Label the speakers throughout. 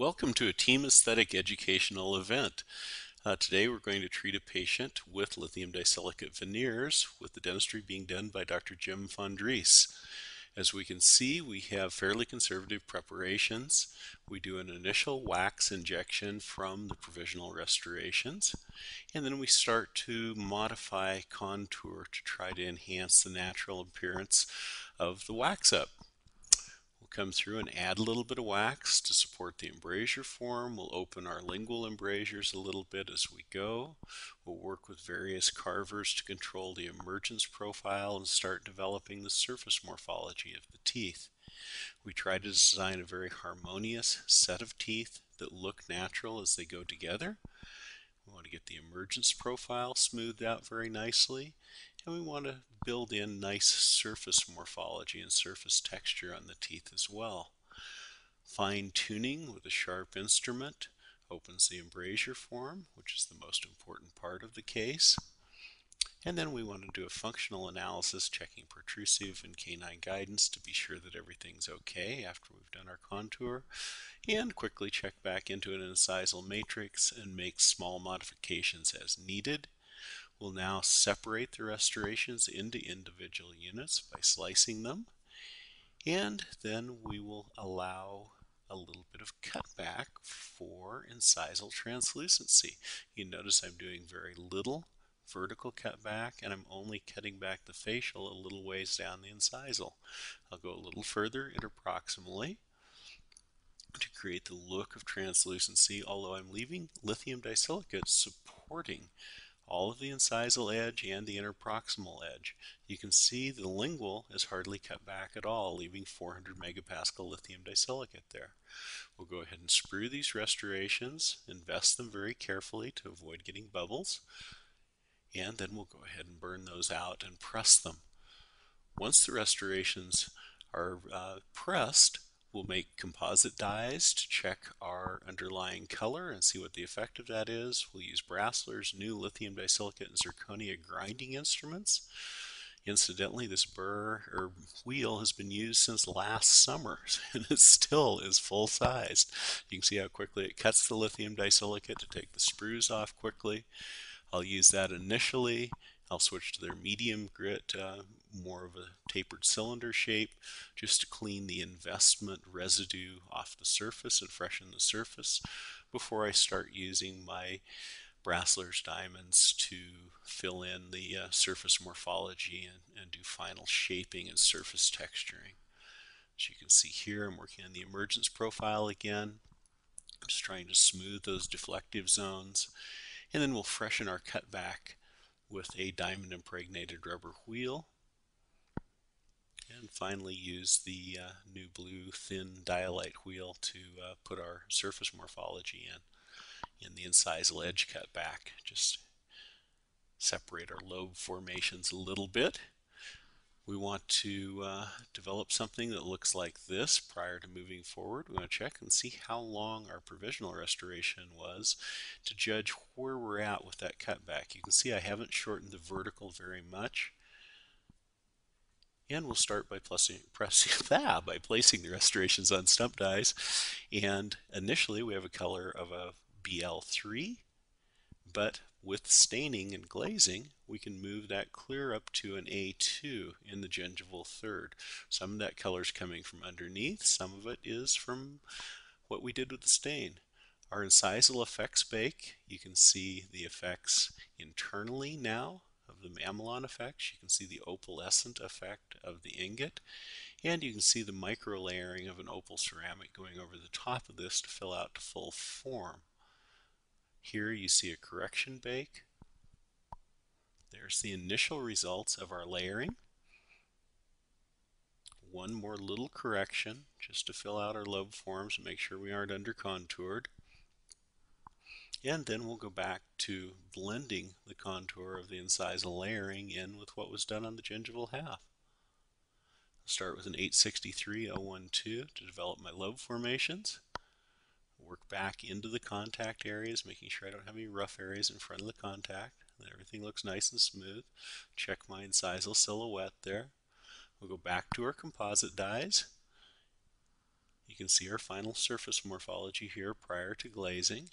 Speaker 1: Welcome to a Team Aesthetic educational event. Uh, today we're going to treat a patient with lithium disilicate veneers with the dentistry being done by Dr. Jim Fondriest. As we can see, we have fairly conservative preparations. We do an initial wax injection from the provisional restorations, and then we start to modify contour to try to enhance the natural appearance of the wax up come through and add a little bit of wax to support the embrasure form. We'll open our lingual embrasures a little bit as we go. We'll work with various carvers to control the emergence profile and start developing the surface morphology of the teeth. We try to design a very harmonious set of teeth that look natural as they go together. We want to get the emergence profile smoothed out very nicely and we want to build in nice surface morphology and surface texture on the teeth as well. Fine tuning with a sharp instrument opens the embrasure form, which is the most important part of the case. And then we want to do a functional analysis checking protrusive and canine guidance to be sure that everything's okay after we've done our contour and quickly check back into an incisal matrix and make small modifications as needed We'll now separate the restorations into individual units by slicing them. And then we will allow a little bit of cutback for incisal translucency. You notice I'm doing very little vertical cutback and I'm only cutting back the facial a little ways down the incisal. I'll go a little further interproximally to create the look of translucency, although I'm leaving lithium disilicate supporting all of the incisal edge and the interproximal edge. You can see the lingual is hardly cut back at all, leaving 400 megapascal lithium disilicate there. We'll go ahead and sprue these restorations, invest them very carefully to avoid getting bubbles, and then we'll go ahead and burn those out and press them. Once the restorations are uh, pressed, We'll make composite dies to check our underlying color and see what the effect of that is. We'll use Brasseler's new lithium disilicate and zirconia grinding instruments. Incidentally, this burr or wheel has been used since last summer and it still is full sized. You can see how quickly it cuts the lithium disilicate to take the sprues off quickly. I'll use that initially I'll switch to their medium grit, uh, more of a tapered cylinder shape, just to clean the investment residue off the surface and freshen the surface before I start using my Brasseler's diamonds to fill in the uh, surface morphology and, and do final shaping and surface texturing. As you can see here, I'm working on the emergence profile again. I'm just trying to smooth those deflective zones. And then we'll freshen our cutback with a diamond impregnated rubber wheel. And finally use the uh, new blue thin dialite wheel to uh, put our surface morphology in, in the incisal edge cut back. Just separate our lobe formations a little bit. We want to uh, develop something that looks like this prior to moving forward. We want to check and see how long our provisional restoration was to judge where we're at with that cutback. You can see I haven't shortened the vertical very much. And we'll start by pressing, pressing ah, by placing the restorations on stump dies. And initially we have a color of a BL3, but with staining and glazing, we can move that clear up to an A2 in the gingival third. Some of that color is coming from underneath, some of it is from what we did with the stain. Our incisal effects bake, you can see the effects internally now of the mamelon effects. You can see the opalescent effect of the ingot. And you can see the micro layering of an opal ceramic going over the top of this to fill out to full form. Here you see a correction bake. There's the initial results of our layering. One more little correction just to fill out our lobe forms and make sure we aren't under contoured. And then we'll go back to blending the contour of the incisal layering in with what was done on the gingival half. I'll start with an 863.012 to develop my lobe formations work back into the contact areas, making sure I don't have any rough areas in front of the contact. Everything looks nice and smooth. Check my incisal silhouette there. We'll go back to our composite dies. You can see our final surface morphology here prior to glazing.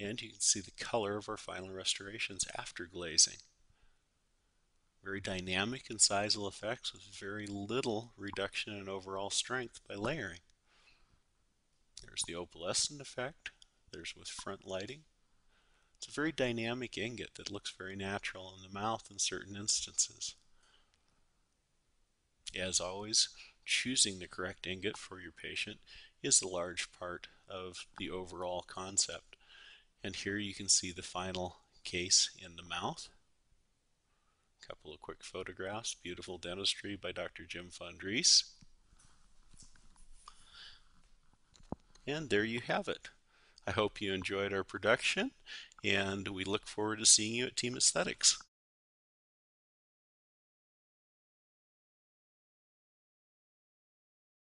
Speaker 1: And you can see the color of our final restorations after glazing. Very dynamic and incisal effects with very little reduction in overall strength by layering. There's the opalescent effect. There's with front lighting. It's a very dynamic ingot that looks very natural in the mouth in certain instances. As always, choosing the correct ingot for your patient is a large part of the overall concept. And here you can see the final case in the mouth. A couple of quick photographs. Beautiful dentistry by Dr. Jim Fondriest. And there you have it. I hope you enjoyed our production, and we look forward to seeing you at Team Aesthetics.